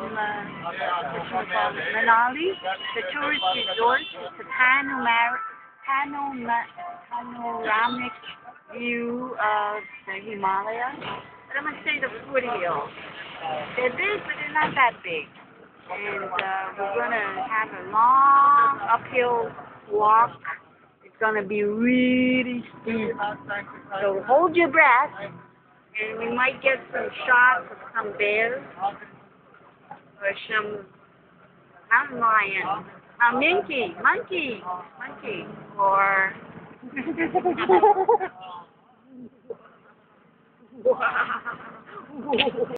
from uh, Manali. The tourist resort is a panoma- panoramic view of the Himalayas. But I'm going to say the foothills. They're big, but they're not that big. And uh, we're going to have a long uphill walk. It's going to be really steep. So hold your breath, and we might get some shots of some bears mountain lion, a monkey, monkey, monkey, or wow.